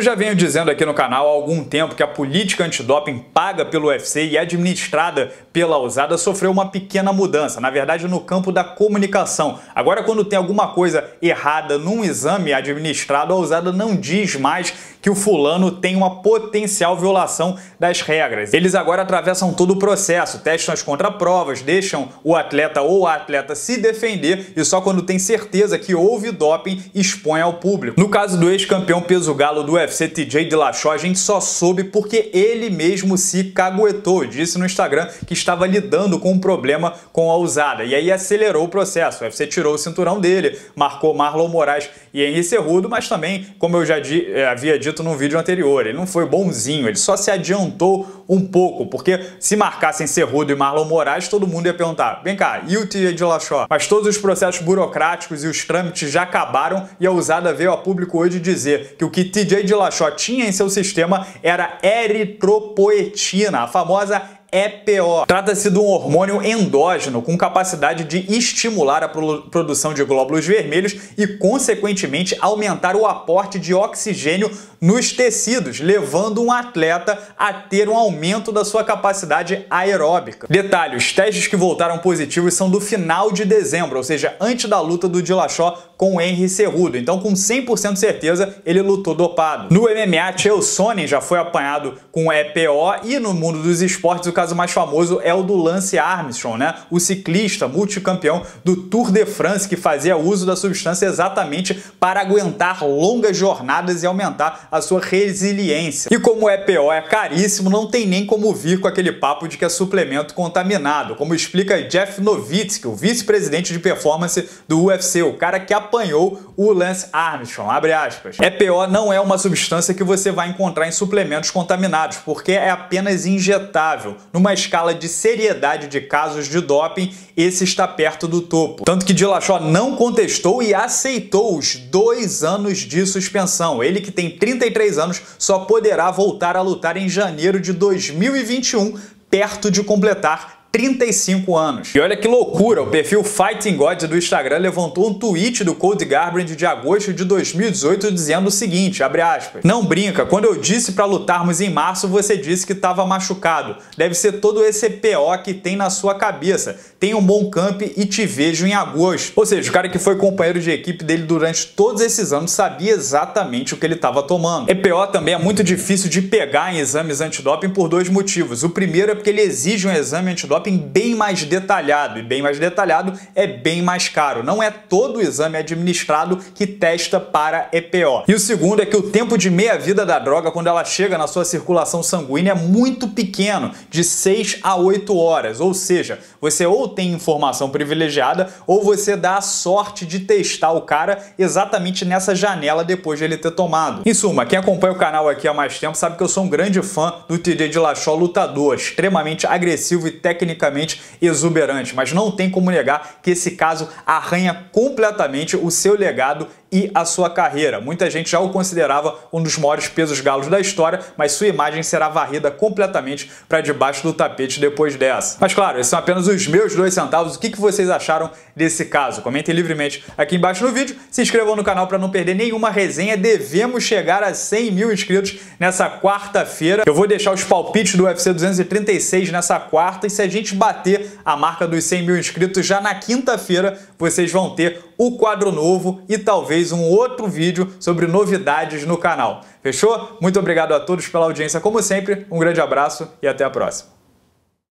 Eu já venho dizendo aqui no canal há algum tempo que a política antidoping paga pelo UFC e administrada pela usada sofreu uma pequena mudança, na verdade no campo da comunicação. Agora quando tem alguma coisa errada num exame administrado, a usada não diz mais que o fulano tem uma potencial violação das regras. Eles agora atravessam todo o processo, testam as contraprovas, deixam o atleta ou a atleta se defender e só quando tem certeza que houve doping expõe ao público. No caso do ex-campeão peso galo do UFC TJ Dillashaw, a gente só soube porque ele mesmo se caguetou, disse no Instagram que estava lidando com um problema com a usada e aí acelerou o processo. O UFC tirou o cinturão dele, marcou Marlon Moraes e Henry Cerrudo, mas também, como eu já eh, havia dito dito no vídeo anterior. Ele não foi bonzinho, ele só se adiantou um pouco, porque se marcassem Cerrudo e Marlon Moraes, todo mundo ia perguntar: vem cá, e o TJ Dillashaw? Mas todos os processos burocráticos e os trâmites já acabaram e a usada veio a público hoje dizer que o que TJ Dillashaw tinha em seu sistema era eritropoetina, a famosa EPO. Trata-se de um hormônio endógeno com capacidade de estimular a produção de glóbulos vermelhos e, consequentemente, aumentar o aporte de oxigênio nos tecidos, levando um atleta a ter um aumento da sua capacidade aeróbica. Detalhe, os testes que voltaram positivos são do final de dezembro, ou seja, antes da luta do Dillashaw com o Henry Cerrudo. Então, com 100% de certeza, ele lutou dopado. No MMA, Chael Sonnen já foi apanhado com EPO e no mundo dos esportes o caso mais famoso é o do Lance Armstrong, né? O ciclista multicampeão do Tour de France que fazia uso da substância exatamente para aguentar longas jornadas e aumentar a sua resiliência. E como o EPO é caríssimo, não tem nem como vir com aquele papo de que é suplemento contaminado, como explica Jeff Nowitzki, o vice-presidente de performance do UFC, o cara que apanhou o Lance Armstrong, abre aspas. EPO não é uma substância que você vai encontrar em suplementos contaminados, porque é apenas injetável. Numa escala de seriedade de casos de doping, esse está perto do topo. Tanto que Dillashaw não contestou e aceitou os dois anos de suspensão. Ele que tem 33 anos só poderá voltar a lutar em janeiro de 2021, perto de completar 35 anos. E olha que loucura, o perfil Fighting God do Instagram levantou um tweet do Cody Garbrandt de agosto de 2018 dizendo o seguinte, aspas, Não brinca, quando eu disse para lutarmos em março, você disse que estava machucado. Deve ser todo esse PO que tem na sua cabeça. Tenha um bom camp e te vejo em agosto. Ou seja, o cara que foi companheiro de equipe dele durante todos esses anos sabia exatamente o que ele estava tomando. EPO também é muito difícil de pegar em exames antidoping por dois motivos. O primeiro é porque ele exige um exame antidoping shopping bem mais detalhado, e bem mais detalhado é bem mais caro. Não é todo o exame administrado que testa para EPO. E o segundo é que o tempo de meia-vida da droga, quando ela chega na sua circulação sanguínea, é muito pequeno, de 6 a 8 horas. Ou seja, você ou tem informação privilegiada, ou você dá a sorte de testar o cara exatamente nessa janela depois de ele ter tomado. Em suma, quem acompanha o canal aqui há mais tempo sabe que eu sou um grande fã do TJ de Lachó lutador, extremamente agressivo e técnico tecnicamente exuberante, mas não tem como negar que esse caso arranha completamente o seu legado e a sua carreira. Muita gente já o considerava um dos maiores pesos galos da história, mas sua imagem será varrida completamente para debaixo do tapete depois dessa. Mas claro, esses são apenas os meus dois centavos. O que, vocês acharam desse caso? Comentem livremente aqui embaixo no vídeo. Se inscrevam no canal para não perder nenhuma resenha. Devemos chegar a 100 mil inscritos nessa quarta-feira. Eu vou deixar os palpites do UFC 236 nessa quarta e se a gente bater a marca dos 100 mil inscritos já na quinta-feira, vocês vão ter o quadro novo e talvez um outro vídeo sobre novidades no canal. Fechou? Muito obrigado a todos pela audiência, como sempre, um grande abraço e até a próxima.